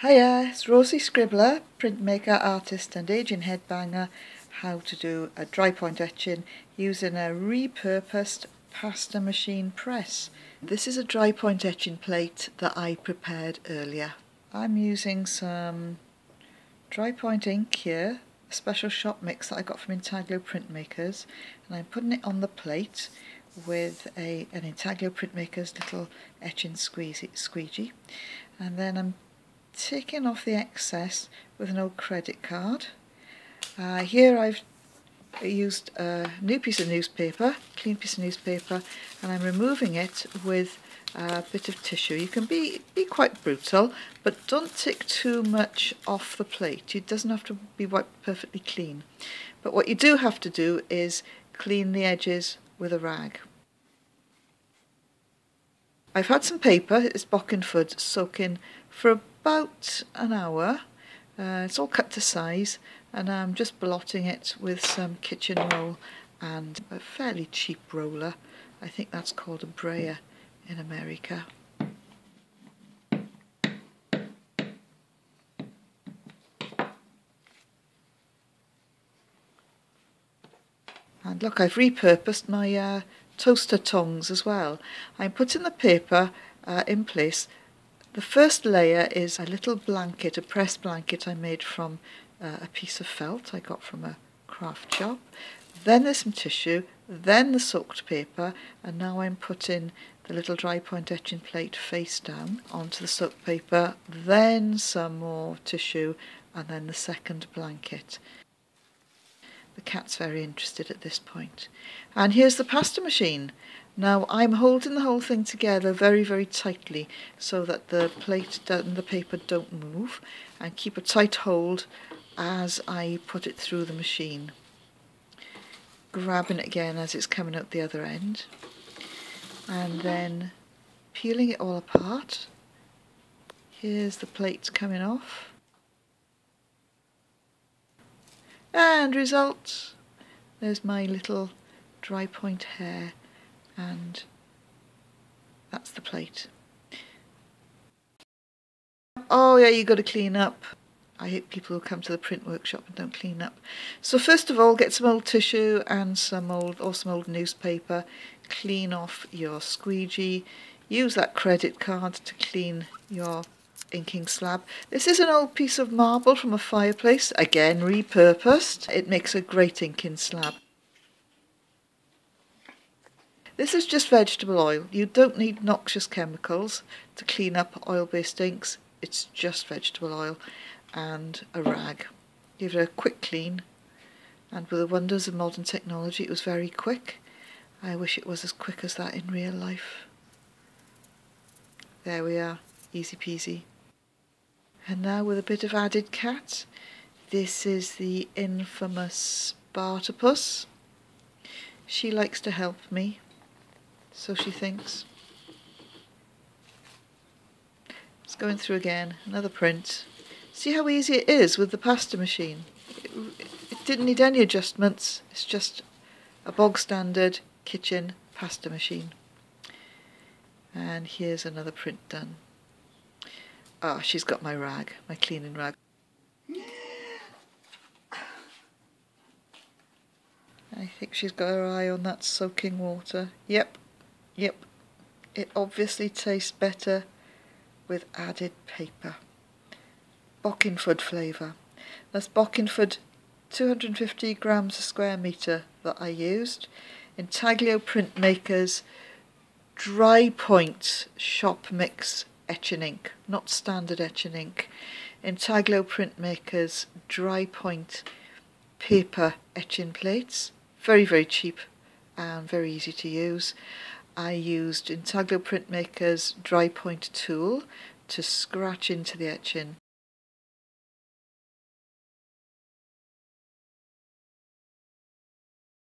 Hiya, it's Rosie Scribblah, printmaker, artist and aging headbanger, how to do a dry point etching using a repurposed pasta machine press. This is a dry point etching plate that I prepared earlier. I'm using some dry point ink here, a special shop mix that I got from Intaglio Printmakers, and I'm putting it on the plate with a an Intaglio Printmakers little etching squeezy, squeegee, and then I'm taking off the excess with an old credit card. Uh, here I've used a new piece of newspaper, clean piece of newspaper, and I'm removing it with a bit of tissue. You can be, be quite brutal, but don't take too much off the plate. It doesn't have to be wiped perfectly clean. But what you do have to do is clean the edges with a rag. I've had some paper, it's Bockingford, soaking for about an hour. Uh, it's all cut to size and I'm just blotting it with some kitchen roll and a fairly cheap roller. I think that's called a brayer in America. And look, I've repurposed my uh, toaster tongs as well. I'm putting the paper uh, in place the first layer is a little blanket, a press blanket I made from uh, a piece of felt I got from a craft shop. Then there's some tissue, then the soaked paper, and now I'm putting the little dry point etching plate face down onto the soaked paper, then some more tissue, and then the second blanket. The cat's very interested at this point. And here's the pasta machine. Now I'm holding the whole thing together very, very tightly so that the plate and the paper don't move and keep a tight hold as I put it through the machine. Grabbing it again as it's coming out the other end and then peeling it all apart. Here's the plate coming off. And result, there's my little dry point hair and that's the plate. Oh yeah, you've got to clean up. I hate people who come to the print workshop and don't clean up. So first of all, get some old tissue and some old or some old newspaper. Clean off your squeegee. Use that credit card to clean your inking slab. This is an old piece of marble from a fireplace, again repurposed. It makes a great inking slab. This is just vegetable oil. You don't need noxious chemicals to clean up oil-based inks. It's just vegetable oil and a rag. Give it a quick clean and with the wonders of modern technology it was very quick. I wish it was as quick as that in real life. There we are, easy peasy. And now with a bit of added cat, this is the infamous Spartopus. She likes to help me so she thinks. It's going through again, another print. See how easy it is with the pasta machine. It, it didn't need any adjustments, it's just a bog standard kitchen pasta machine. And here's another print done. Ah, oh, she's got my rag, my cleaning rag. I think she's got her eye on that soaking water. Yep, Yep, it obviously tastes better with added paper. Bockingford flavour. That's Bockingford 250 grams a square metre that I used. Intaglio Printmakers Dry Point Shop Mix etching ink, not standard etching ink. Intaglio Printmakers Dry Point paper etching plates. Very, very cheap and very easy to use. I used Intaglio Printmaker's dry point tool to scratch into the etching